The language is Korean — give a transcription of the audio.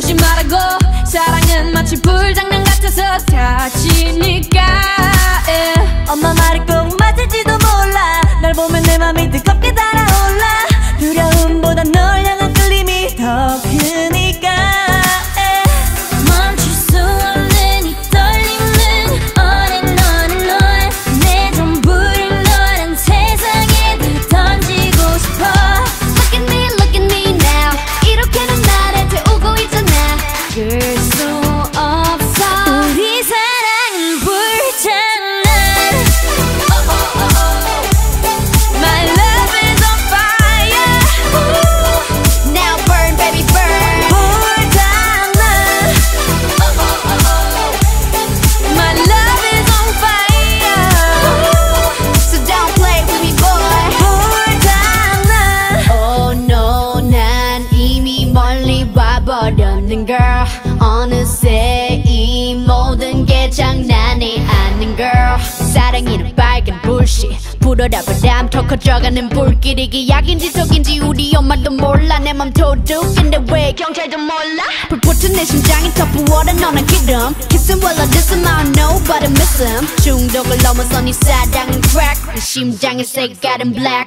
조심하라고. 사랑은 마치 불장난 같아서 다치니까. 어느새 이 모든 게 장난이 아닌 girl. 사랑이는 빨간 불씨. 불어라 바람 더 커져가는 불길 이게 약인지 독인지 우리 엄마도 몰라. 내 맘 도둑인데 왜 경찰도 몰라? 불 붙은 내 심장이 더 부어라 너는 기름. Kissing while I diss him I don't know but I miss him 중독을 넘어선 이 사랑은 crack. 내 심장의 색깔은 black